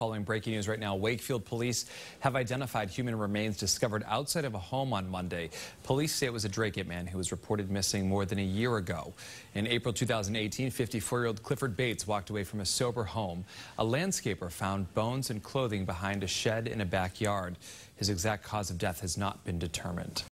Following breaking news right now, Wakefield police have identified human remains discovered outside of a home on Monday. Police say it was a Dracut man who was reported missing more than a year ago. In April 2018, 54-year-old Clifford Bates walked away from a sober home. A landscaper found bones and clothing behind a shed in a backyard. His exact cause of death has not been determined.